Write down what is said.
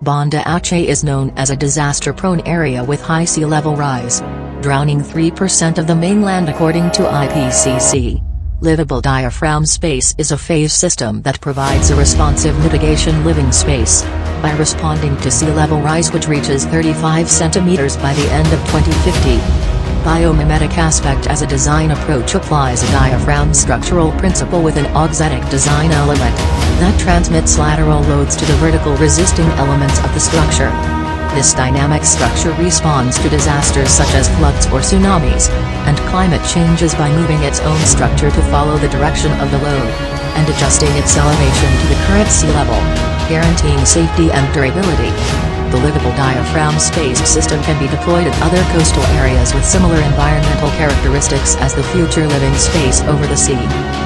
Banda Aceh is known as a disaster-prone area with high sea level rise. Drowning 3% of the mainland according to IPCC. Livable diaphragm space is a phase system that provides a responsive mitigation living space. By responding to sea level rise which reaches 35 centimeters by the end of 2050. Biomimetic aspect as a design approach applies a diaphragm structural principle with an auxetic design element that transmits lateral loads to the vertical resisting elements of the structure. This dynamic structure responds to disasters such as floods or tsunamis, and climate changes by moving its own structure to follow the direction of the load, and adjusting its elevation to the current sea level, guaranteeing safety and durability. The livable diaphragm space system can be deployed at other coastal areas with similar environmental characteristics as the future living space over the sea.